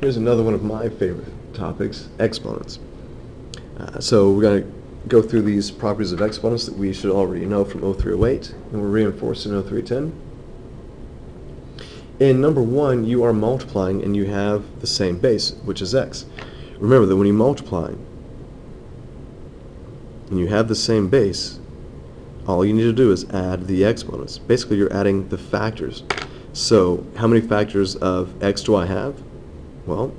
Here's another one of my favorite topics, exponents. Uh, so we're going to go through these properties of exponents that we should already know from 0308, and we're reinforced in 0310. In number one, you are multiplying and you have the same base, which is x. Remember that when you multiply and you have the same base, all you need to do is add the exponents. Basically, you're adding the factors. So, how many factors of x do I have? Well,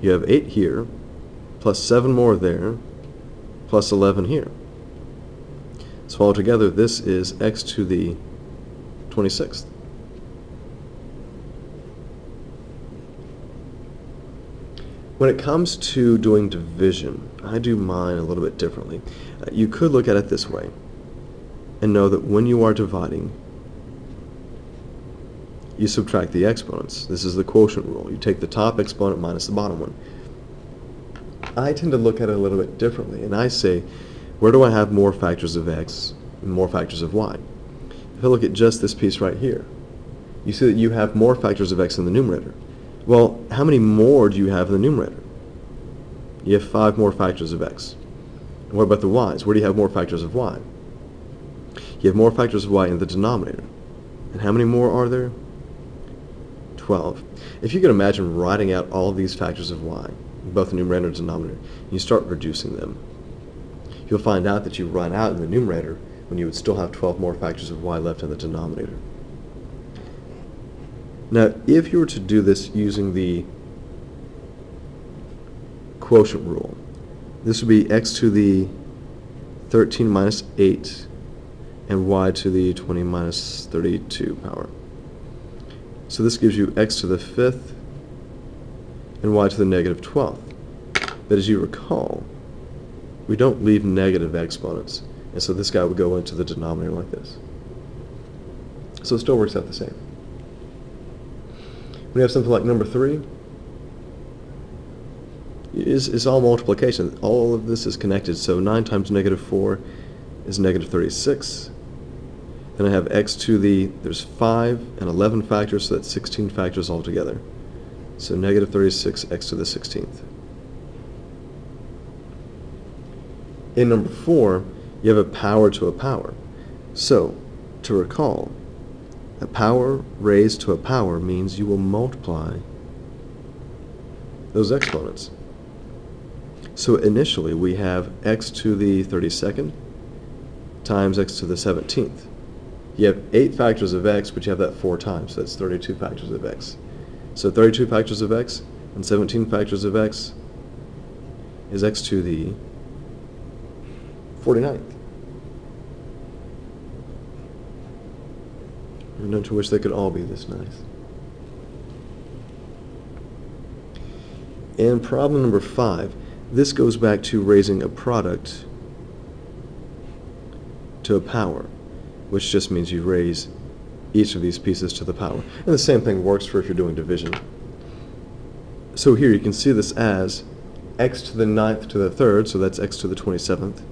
you have 8 here, plus 7 more there, plus 11 here. So altogether, this is x to the 26th. When it comes to doing division, I do mine a little bit differently. Uh, you could look at it this way and know that when you are dividing, you subtract the exponents. This is the quotient rule. You take the top exponent minus the bottom one. I tend to look at it a little bit differently, and I say, where do I have more factors of x and more factors of y? If I look at just this piece right here, you see that you have more factors of x in the numerator. Well, how many more do you have in the numerator? You have five more factors of x. What about the y's? Where do you have more factors of y? You have more factors of y in the denominator. And how many more are there? 12. If you can imagine writing out all these factors of y, both the numerator and denominator, and you start reducing them, you'll find out that you run out in the numerator when you would still have 12 more factors of y left in the denominator. Now, if you were to do this using the quotient rule, this would be x to the 13 minus 8 and y to the 20 minus 32 power. So this gives you x to the 5th and y to the negative 12th. But as you recall, we don't leave negative exponents. And so this guy would go into the denominator like this. So it still works out the same. When you have something like number 3, it's, it's all multiplication. All of this is connected. So 9 times negative 4 is negative 36. Then I have x to the, there's 5 and 11 factors, so that's 16 factors altogether. So negative 36 x to the 16th. In number 4, you have a power to a power. So, to recall, a power raised to a power means you will multiply those exponents. So initially we have x to the 32nd times x to the 17th. You have 8 factors of x, but you have that 4 times, so that's 32 factors of x. So 32 factors of x and 17 factors of x is x to the 49th. And don't you wish they could all be this nice? And problem number five, this goes back to raising a product to a power, which just means you raise each of these pieces to the power. And the same thing works for if you're doing division. So here you can see this as x to the ninth to the third, so that's x to the 27th.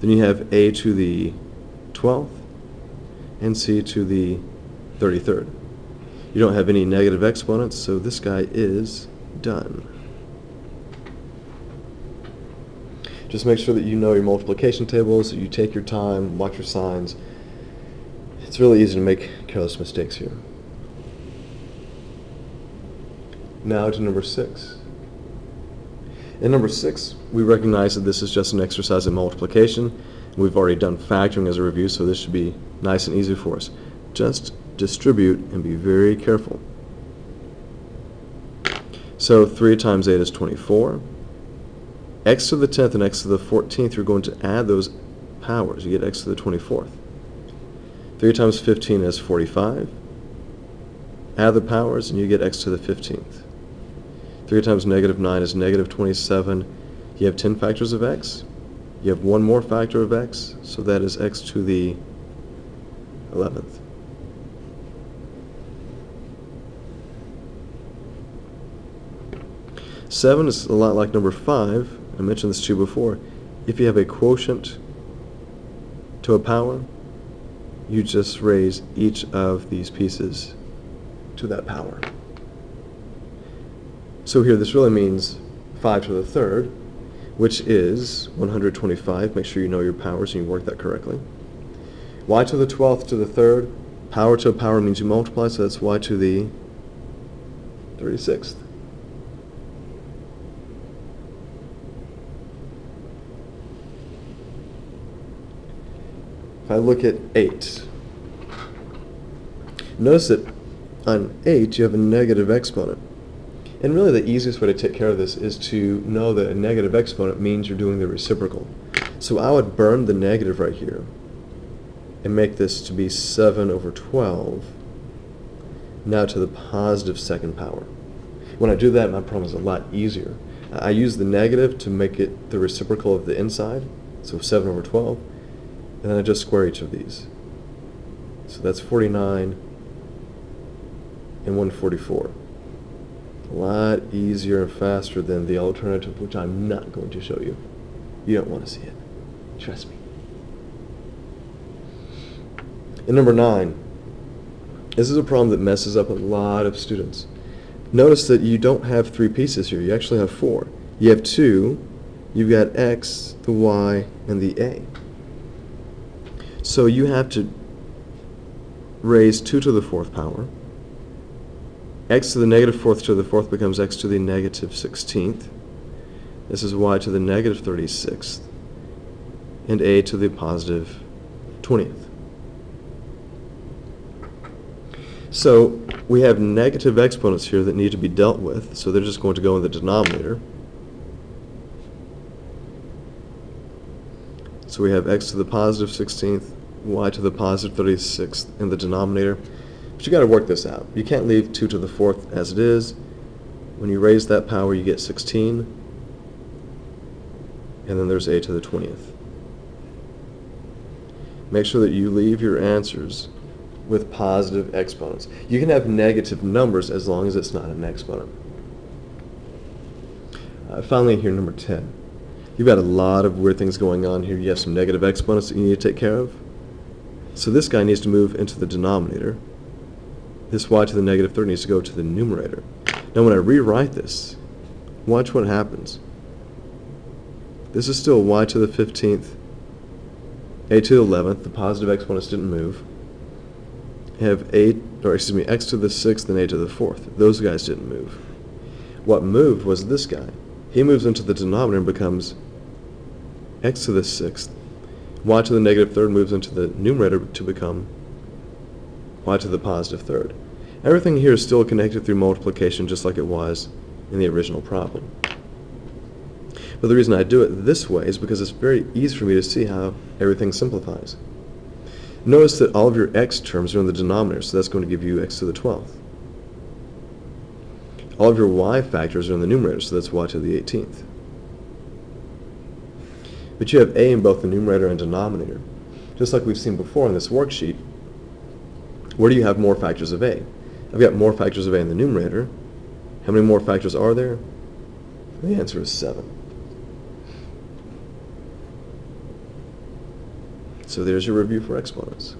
Then you have a to the 12th and c to the 33rd. You don't have any negative exponents, so this guy is done. Just make sure that you know your multiplication tables, you take your time, watch your signs. It's really easy to make careless mistakes here. Now to number six. In number six, we recognize that this is just an exercise in multiplication. We've already done factoring as a review, so this should be nice and easy for us. Just distribute and be very careful. So 3 times 8 is 24. X to the 10th and x to the 14th, you're going to add those powers. You get x to the 24th. 3 times 15 is 45. Add the powers and you get x to the 15th. 3 times negative 9 is negative 27. You have 10 factors of x. You have one more factor of x, so that is x to the 11th. Seven is a lot like number five. I mentioned this to you before. If you have a quotient to a power, you just raise each of these pieces to that power. So here this really means 5 to the third, which is 125. Make sure you know your powers and you work that correctly. y to the 12th to the third, power to a power means you multiply, so that's y to the 36th. Look at 8, notice that on 8 you have a negative exponent. And really the easiest way to take care of this is to know that a negative exponent means you're doing the reciprocal. So I would burn the negative right here and make this to be 7 over 12 now to the positive second power. When I do that, my problem is a lot easier. I use the negative to make it the reciprocal of the inside, so 7 over 12, and then I just square each of these. So that's 49 and 144. A lot easier and faster than the alternative, which I'm not going to show you. You don't want to see it. Trust me. And number nine, this is a problem that messes up a lot of students. Notice that you don't have three pieces here. You actually have four. You have two. You've got x, the y, and the a. So you have to raise 2 to the fourth power x to the negative fourth to the fourth becomes x to the negative 16th. This is y to the negative 36th. And a to the positive 20th. So we have negative exponents here that need to be dealt with, so they're just going to go in the denominator. So we have x to the positive 16th, y to the positive 36th in the denominator. But you got to work this out. You can't leave 2 to the 4th as it is. When you raise that power, you get 16. And then there's a to the 20th. Make sure that you leave your answers with positive exponents. You can have negative numbers as long as it's not an exponent. Uh, finally, here, number 10. You've got a lot of weird things going on here. You have some negative exponents that you need to take care of. So this guy needs to move into the denominator this y to the negative third needs to go to the numerator. Now when I rewrite this, watch what happens. This is still y to the 15th, a to the 11th, the positive exponents didn't move. I have a, or excuse me, x to the 6th and a to the 4th. Those guys didn't move. What moved was this guy. He moves into the denominator and becomes x to the 6th. y to the negative third moves into the numerator to become y to the positive third. Everything here is still connected through multiplication just like it was in the original problem. But the reason I do it this way is because it's very easy for me to see how everything simplifies. Notice that all of your x terms are in the denominator, so that's going to give you x to the 12th. All of your y factors are in the numerator, so that's y to the 18th. But you have a in both the numerator and denominator. Just like we've seen before in this worksheet, where do you have more factors of a? I've got more factors of a in the numerator. How many more factors are there? The answer is 7. So there's your review for exponents.